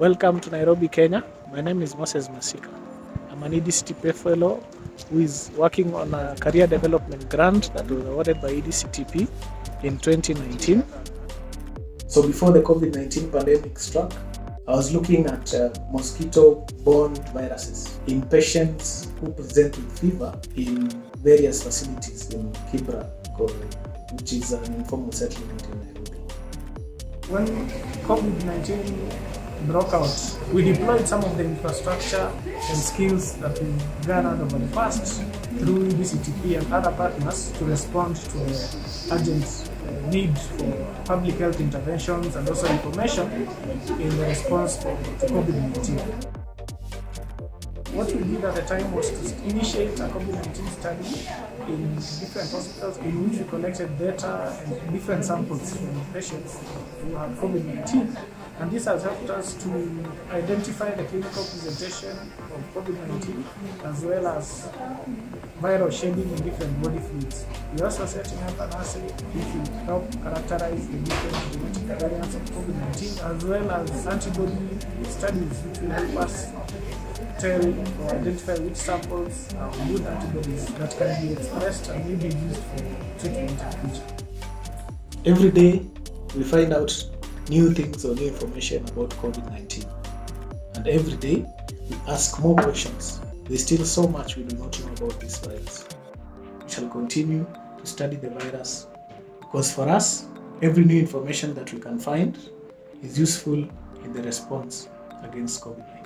Welcome to Nairobi, Kenya. My name is Moses Masika. I'm an EDCTP fellow who is working on a career development grant that was awarded by EDCTP in 2019. So before the COVID-19 pandemic struck, I was looking at uh, mosquito-borne viruses in patients who present with fever in various facilities in Kibra, which is an informal settlement in Nairobi. When COVID-19 out, we deployed some of the infrastructure and skills that we gathered over the past through EDCTP and other partners to respond to the urgent uh, need for public health interventions and also information in the response to COVID-19. What we did at the time was to initiate a COVID-19 study in different hospitals in which we collected data and different samples from patients who have COVID-19 and this has helped us to identify the clinical presentation of COVID-19 as well as viral shedding in different body fluids. We're also setting up an assay which will help characterize the different genetic variants of COVID-19 as well as antibody studies which will help us tell or identify which samples are good antibodies that can be expressed and may be used for treatment in future. Every day we find out new things or new information about COVID 19. And every day we ask more questions. There's still so much we do not know about this virus. We shall continue to study the virus because for us, every new information that we can find is useful in the response against COVID 19.